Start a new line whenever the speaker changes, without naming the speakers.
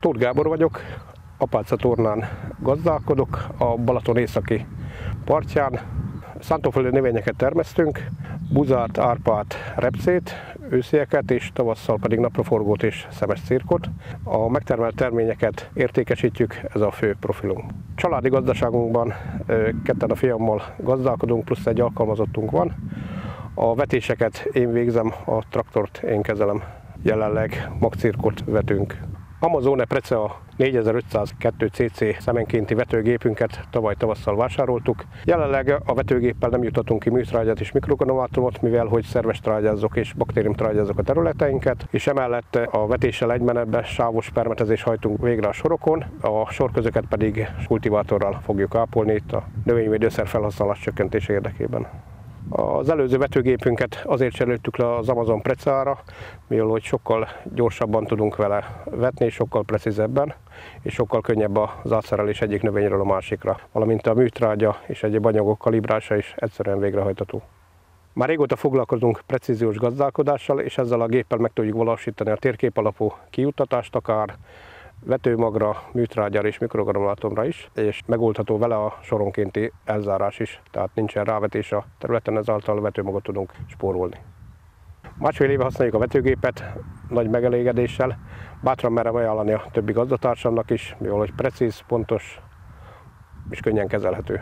Tóth Gábor vagyok, Apáca tornán gazdálkodok, a Balaton északi partján. Szántóföldi növényeket termesztünk, buzát, árpát, repcét, őszieket, és tavasszal pedig napraforgót és szemes cirkot. A megtermelt terményeket értékesítjük, ez a fő profilunk. Családi gazdaságunkban ketten a fiammal gazdálkodunk, plusz egy alkalmazottunk van. A vetéseket én végzem, a traktort én kezelem. Jelenleg magcirkot vetünk Amazone Precea 4502 cc szemenkénti vetőgépünket tavaly tavasszal vásároltuk. Jelenleg a vetőgéppel nem jutatunk ki műtrágyát és mikrogonomátumot, mivel hogy szerves trágyázok és baktérium trágyázok a területeinket, és emellett a vetéssel egymenetbe sávos permetezés hajtunk végre a sorokon, a sorközöket pedig kultivátorral fogjuk ápolni itt a növényvédőszer felhasználás csökkentése érdekében. Az előző vetőgépünket azért cseréltük le az Amazon Precára, mivel hogy sokkal gyorsabban tudunk vele vetni, sokkal precízebben, és sokkal könnyebb az átszerelés egyik növényről a másikra, valamint a műtrágya és egyéb anyagok kalibrása is egyszerűen végrehajtható. Már régóta foglalkozunk precíziós gazdálkodással, és ezzel a géppel meg tudjuk valósítani a térkép alapú kiuttatást akár, vetőmagra, műtrágyára és mikrogranulátumra is, és megoldható vele a soronkénti elzárás is, tehát nincsen rávetés a területen, ezáltal vetőmagot tudunk spórolni. Másfél éve használjuk a vetőgépet, nagy megelégedéssel, bátran merem ajánlani a többi gazdatársamnak is, mivel hogy precíz, pontos és könnyen kezelhető.